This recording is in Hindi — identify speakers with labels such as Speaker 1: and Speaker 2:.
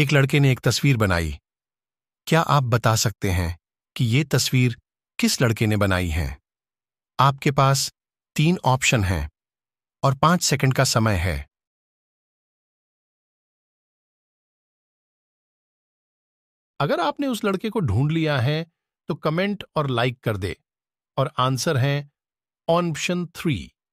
Speaker 1: एक लड़के ने एक तस्वीर बनाई। क्या आप बता सकते हैं कि ये तस्वीर किस लड़के ने बनाई है? आपके पास तीन ऑप्शन हैं और पाँच सेकंड का समय है। अगर आपने उस लड़के को ढूंढ लिया है तो कमेंट और लाइक कर दे। और आंसर है ऑप्शन थ्री।